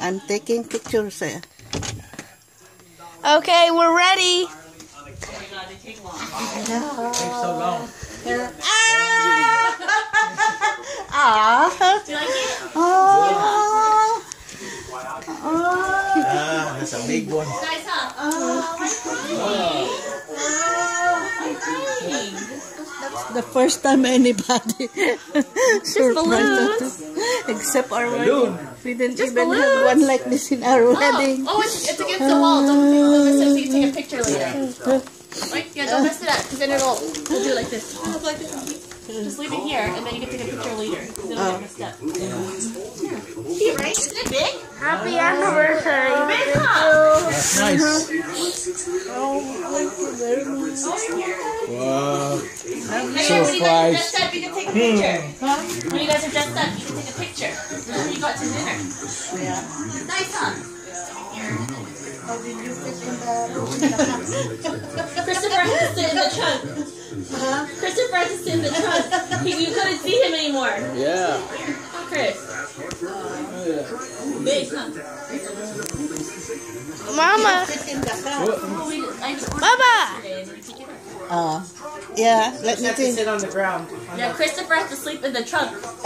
I'm taking pictures. eh. Okay, we're ready. Takes so long. Ah! Do you like it? Ah! Ah, that's a big one. Nice, huh? Oh, why crying? Why crying? The first time anybody surprised us. Except our Balloon. wedding. We didn't even have one like this in our oh, wedding. Oh, it's, it's against the wall. Don't, don't mess it up so you take a picture later. Like, yeah, don't mess it up, because then it'll, we'll do it like this. Like this. Just leave it here, and then you can take a picture later, because it'll get messed up. Oh. Cute, right? Isn't it big? Happy anniversary. Oh, Big, huh? That's nice. Wow. Hey, hmm. when you guys are dressed up, you can take a picture. When you guys are dressed up, you can take a picture. Before you go out to dinner. Yeah. Nice, huh? Christopher has to sit in the trunk. Huh? Christopher has to sit in the trunk. He, you couldn't see him anymore. Yeah. Chris. Mama. We, I just ordered Baba. it yesterday and we took it. Ah. yeah, let me think. sit on the ground. Yeah, Christopher has to sleep in the trunk.